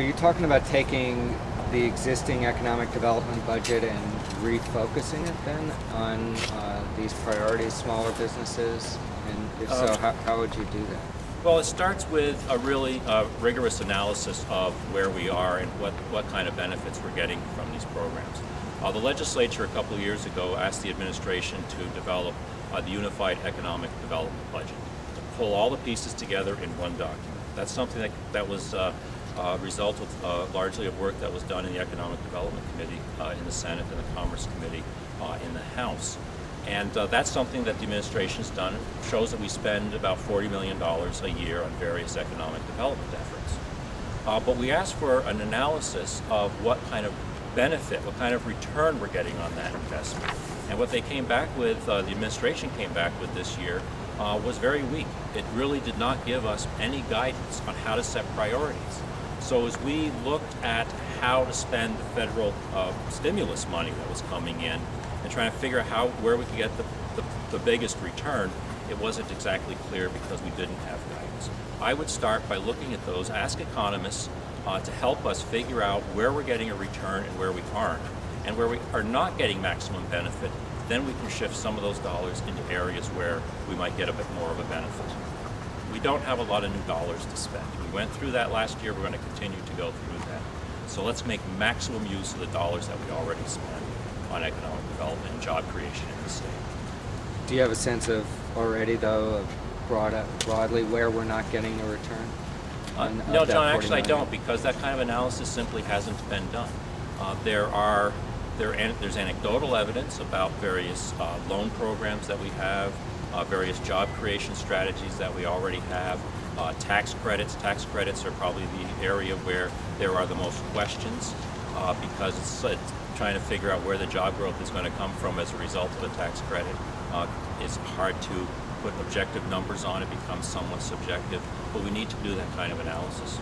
are you talking about taking the existing economic development budget and refocusing it then on uh, these priorities, smaller businesses? And if so, Um, how, how would you do that? Well, it starts with a really uh, rigorous analysis of where we are and what, what kind of benefits we're getting from these programs. Uh, the legislature a couple of years ago asked the administration to develop uh, the Unified Economic Development Budget, to pull all the pieces together in one document. That's something that, that was uh, result of uh, largely of work that was done in the Economic Development Committee uh, in the Senate and the Commerce Committee uh, in the House. And uh, that's something that the administration's done. It shows that we spend about $40 million a year on various economic development efforts. Uh, but we asked for an analysis of what kind of benefit, what kind of return we're getting on that investment. And what they came back with, the administration came back with this year, was very weak. It really did not give us any guidance on how to set priorities. So as we looked at how to spend the federal uh, stimulus money that was coming in and trying to figure out how where we could get the, the, the biggest return, it wasn't exactly clear because we didn't have guidance. I would start by looking at those, ask economists uh, to help us figure out where we're getting a return and where we aren't. And where we are not getting maximum benefit, then we can shift some of those dollars into areas where we might get a bit more of a benefit. We don't have a lot of new dollars to spend. We went through that last year, we're going to continue to go through that. So let's make maximum use of the dollars that we already spend on economic development and job creation in the state. Do you have a sense of already, though, of broad, broadly where we're not getting a return? Uh, no, John, 40 actually I don't, because that kind of analysis simply hasn't been done. Uh, there are there there's anecdotal evidence about various uh, loan programs that we have, uh, various job creation strategies that we already have, uh, tax credits. Tax credits are probably the area where there are the most questions uh, because it's, it's trying to figure out where the job growth is going to come from as a result of a tax credit. Uh, it's hard to put objective numbers on it, becomes somewhat subjective, but we need to do that kind of analysis.